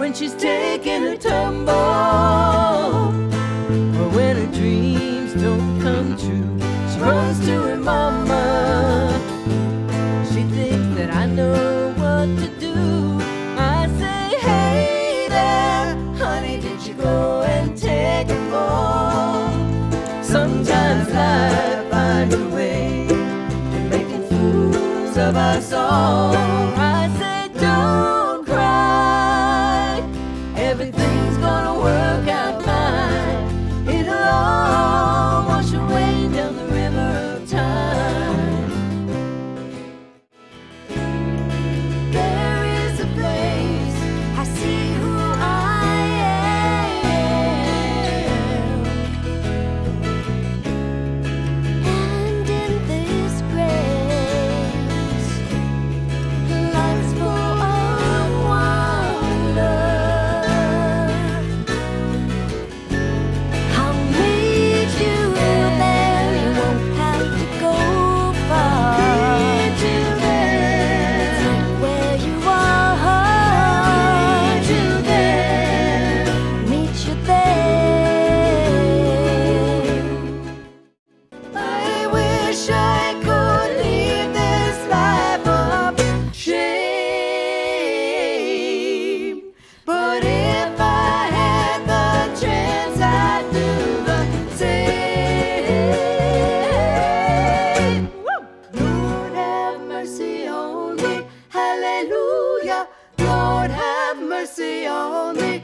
when she's taking a tumble. Or when her dreams don't come true, she runs to her mama. She thinks that I know what to do. I say, hey there, honey, did you go and take a fall? Sometimes life finds a way to making fools of us all. I say, don't Hallelujah. Lord have mercy on me.